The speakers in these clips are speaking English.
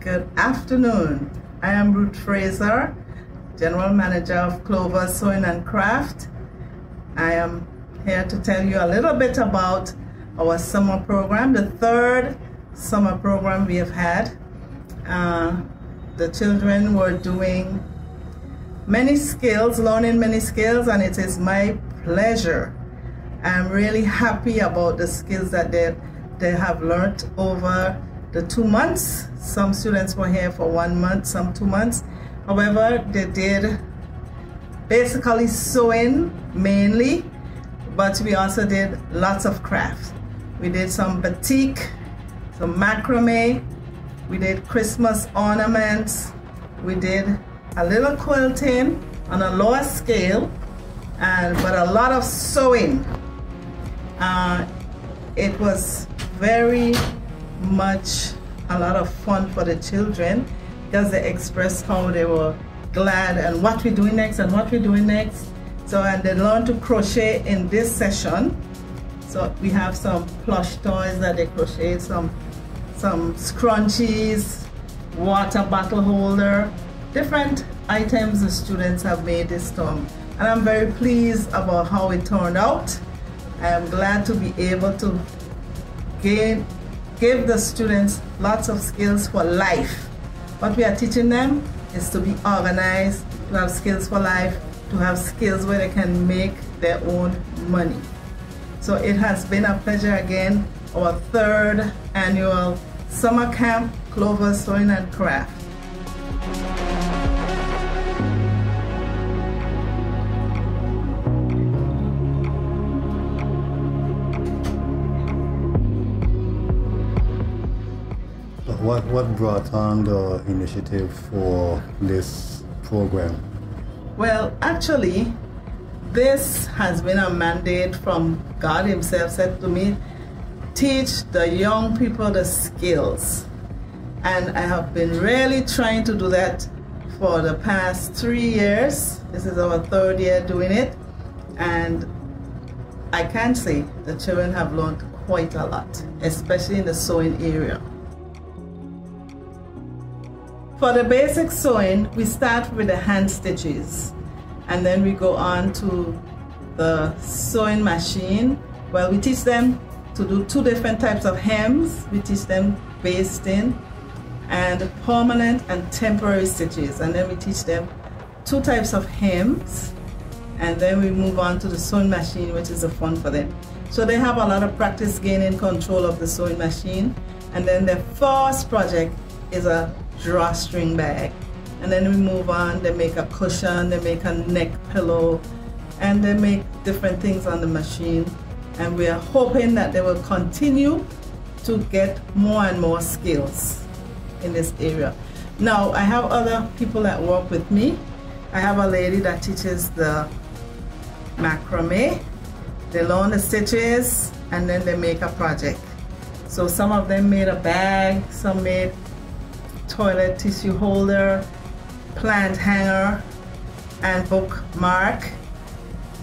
Good afternoon. I am Ruth Fraser, General Manager of Clover Sewing and Craft. I am here to tell you a little bit about our summer program, the third summer program we have had. Uh, the children were doing many skills, learning many skills, and it is my pleasure. I'm really happy about the skills that they, they have learned over the two months. Some students were here for one month, some two months. However, they did basically sewing mainly, but we also did lots of crafts. We did some batik, some macrame, we did Christmas ornaments, we did a little quilting on a lower scale, and but a lot of sewing. Uh, it was very much a lot of fun for the children because they expressed how they were glad and what we're doing next and what we're doing next. So and they learned to crochet in this session. So we have some plush toys that they crocheted, some some scrunchies, water bottle holder, different items the students have made this term. And I'm very pleased about how it turned out. I am glad to be able to gain give the students lots of skills for life. What we are teaching them is to be organized, to have skills for life, to have skills where they can make their own money. So it has been a pleasure again, our third annual summer camp, Clover Sewing and Craft. What, what brought on the initiative for this program? Well, actually, this has been a mandate from God Himself said to me, teach the young people the skills. And I have been really trying to do that for the past three years. This is our third year doing it. And I can say the children have learned quite a lot, especially in the sewing area. For the basic sewing, we start with the hand stitches and then we go on to the sewing machine. Well, we teach them to do two different types of hems. We teach them basting and permanent and temporary stitches. And then we teach them two types of hems. And then we move on to the sewing machine, which is the fun for them. So they have a lot of practice gaining control of the sewing machine. And then the first project is a drawstring bag. And then we move on, they make a cushion, they make a neck pillow, and they make different things on the machine. And we are hoping that they will continue to get more and more skills in this area. Now, I have other people that work with me. I have a lady that teaches the macrame. They learn the stitches and then they make a project. So some of them made a bag, some made toilet tissue holder, plant hanger, and bookmark.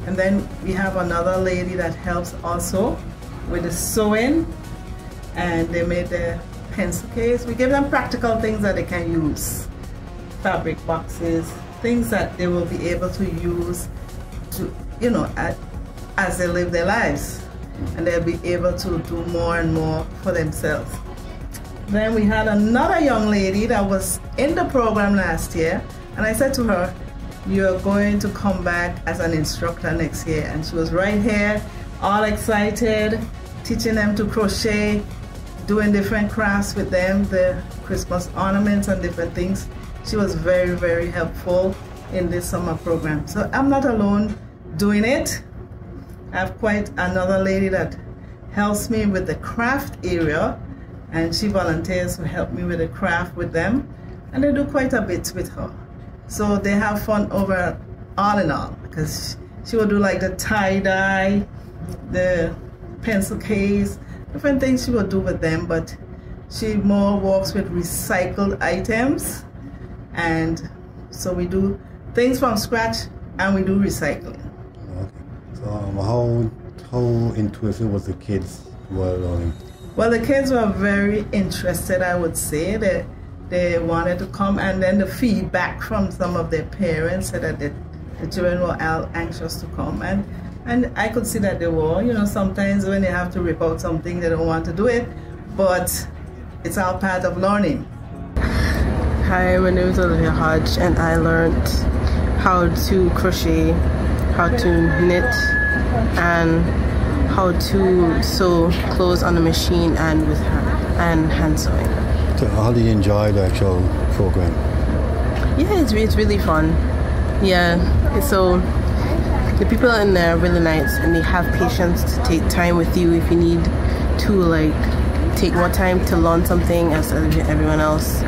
And then we have another lady that helps also with the sewing and they made the pencil case. We give them practical things that they can use. Fabric boxes, things that they will be able to use to, you know, as they live their lives. And they'll be able to do more and more for themselves. Then we had another young lady that was in the program last year, and I said to her, You're going to come back as an instructor next year. And she was right here, all excited, teaching them to crochet, doing different crafts with them, the Christmas ornaments and different things. She was very, very helpful in this summer program. So I'm not alone doing it. I have quite another lady that helps me with the craft area and she volunteers to help me with the craft with them. And they do quite a bit with her. So they have fun over all in all because she will do like the tie-dye the pencil case different things she will do with them. But she more works with recycled items. And so we do things from scratch and we do recycling. Okay. so um, how how intuitive was the kids were learning well, the kids were very interested, I would say. They, they wanted to come, and then the feedback from some of their parents said that the, the children were all anxious to come, and and I could see that they were. You know, sometimes when they have to rip out something, they don't want to do it, but it's all part of learning. Hi, my name is Olivia Hodge, and I learned how to crochet, how to knit, and how to sew clothes on the machine and with hand, and hand sewing. So how do you enjoy the actual program? Yeah, it's, it's really fun. Yeah, so the people in there are really nice and they have patience to take time with you if you need to like take more time to learn something as everyone else.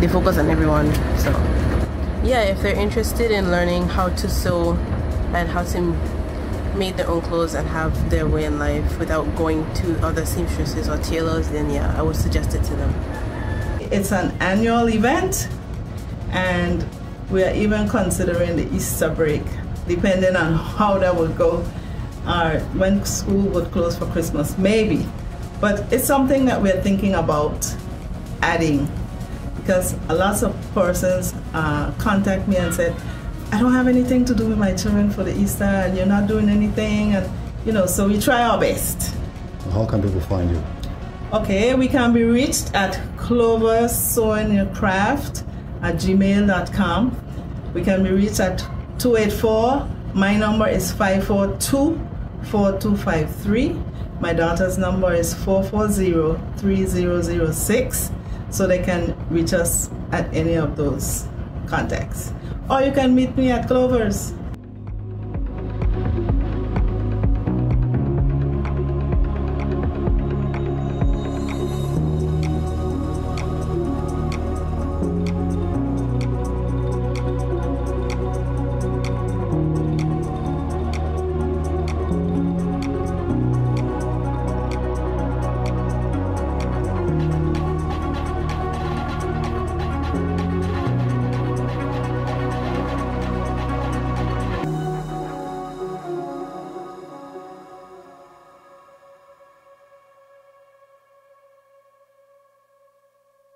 They focus on everyone, so yeah, if they're interested in learning how to sew and how to make their own clothes and have their way in life without going to other seamstresses or tailors, then yeah, I would suggest it to them. It's an annual event and we are even considering the Easter break, depending on how that would go or when school would close for Christmas, maybe. But it's something that we're thinking about adding because a lot of persons uh, contact me and said, I don't have anything to do with my children for the Easter and you're not doing anything and you know, so we try our best. How can people find you? Okay, we can be reached at Clover Sewing Craft at gmail.com. We can be reached at 284. My number is 542 4253. My daughter's number is 440 3006 so they can reach us at any of those contacts. Or you can meet me at Clover's.